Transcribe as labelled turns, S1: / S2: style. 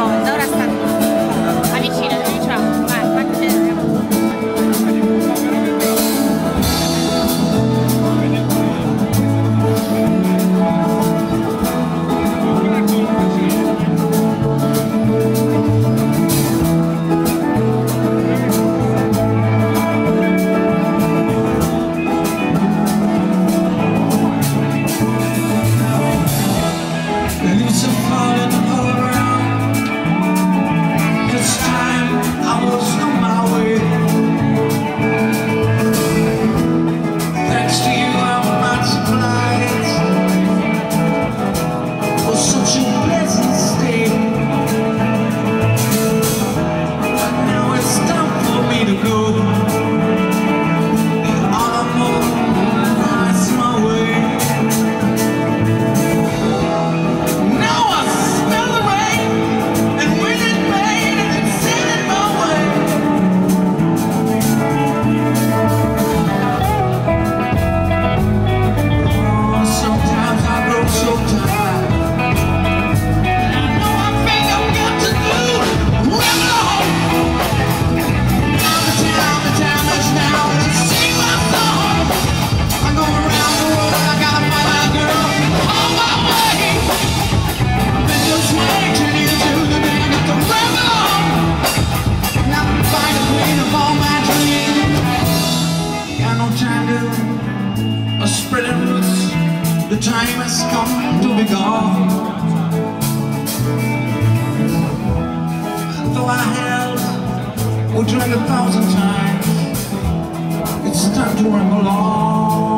S1: seconda, ora sta avvicina, diciamo, vai, fatti
S2: Lucifer spreading roots The time has come to be gone. Though I have oh, tried a thousand times It's time to run along.